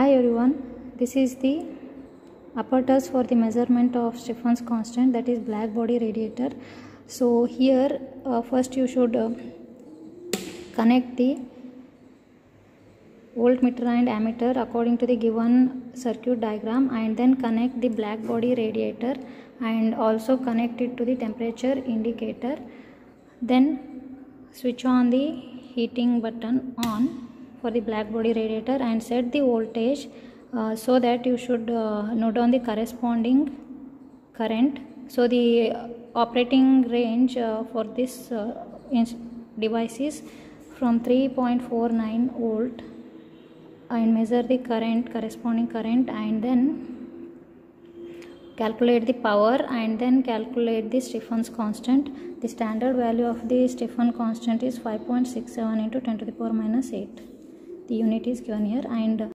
Hi everyone, this is the apparatus for the measurement of Stefan's constant that is black body radiator. So here uh, first you should uh, connect the voltmeter and ammeter according to the given circuit diagram and then connect the black body radiator and also connect it to the temperature indicator. Then switch on the heating button on for the black body radiator and set the voltage uh, so that you should uh, note down the corresponding current so the operating range uh, for this uh, device is from 3.49 volt and measure the current corresponding current and then calculate the power and then calculate the Stefan's constant. The standard value of the Stefan constant is 5.67 into 10 to the power minus 8. The unit is given here and